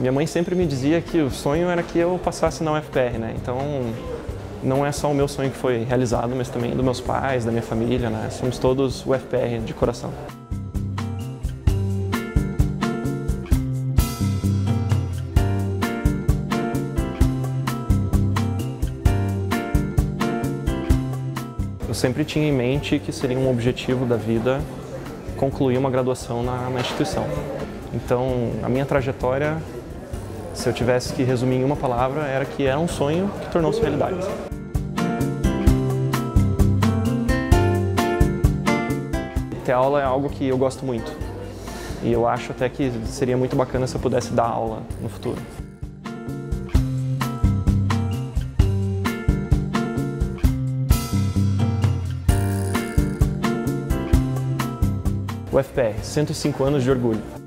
minha mãe sempre me dizia que o sonho era que eu passasse na UFPR, né? Então, não é só o meu sonho que foi realizado, mas também dos meus pais, da minha família, né? Somos todos UFPR de coração. Eu sempre tinha em mente que seria um objetivo da vida concluir uma graduação na, na instituição. Então, a minha trajetória, se eu tivesse que resumir em uma palavra, era que era um sonho que tornou-se realidade. Ter aula é algo que eu gosto muito. E eu acho até que seria muito bacana se eu pudesse dar aula no futuro. UFPR, 105 anos de orgulho.